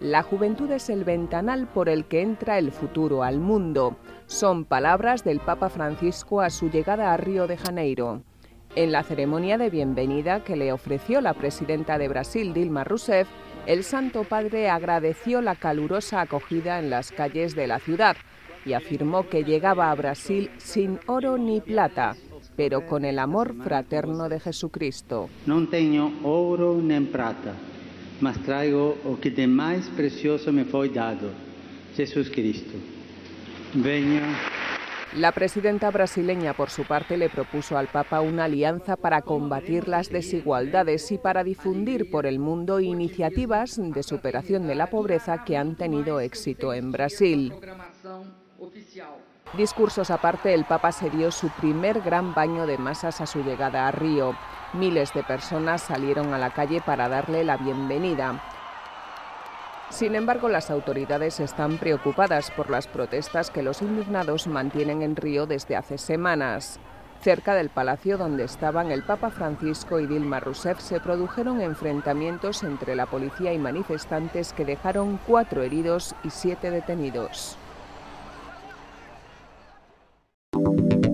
La juventud es el ventanal por el que entra el futuro al mundo. Son palabras del Papa Francisco a su llegada a Río de Janeiro. En la ceremonia de bienvenida que le ofreció la presidenta de Brasil, Dilma Rousseff, el Santo Padre agradeció la calurosa acogida en las calles de la ciudad y afirmó que llegaba a Brasil sin oro ni plata, pero con el amor fraterno de Jesucristo. No tengo oro ni plata, La presidenta brasileña, por su parte, le propuso al Papa una alianza para combatir las desigualdades y para difundir por el mundo iniciativas de superación de la pobreza que han tenido éxito en Brasil. Discursos aparte, el Papa se dio su primer gran baño de masas a su llegada a Río. Miles de personas salieron a la calle para darle la bienvenida. Sin embargo, las autoridades están preocupadas por las protestas que los indignados mantienen en Río desde hace semanas. Cerca del palacio donde estaban el Papa Francisco y Dilma Rousseff se produjeron enfrentamientos entre la policía y manifestantes que dejaron cuatro heridos y siete detenidos. Thank you.